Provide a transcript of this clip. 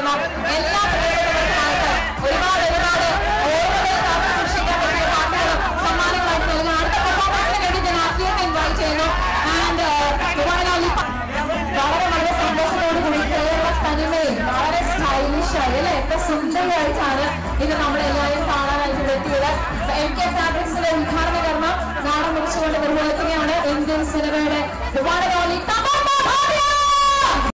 എത്തിച്ചേർന്ന എല്ലാ പ്രിയപ്പെട്ടവർക്കുമായിട്ട് ഒരുപാട് ഒരുപാട് ഓർമ്മകൾ നമ്മളെല്ലാവരും കാണാനായിട്ട് എത്തിയത് എം കെ ഫാബ്രിക്സിന്റെ ഉദ്ഘാടന കർമ്മം നാടൻ മുറിച്ചുകൊണ്ട് നിർവഹിക്കുകയാണ്. ഇന്ത്യൻ സിനിമയുടെ ഒരുപാട്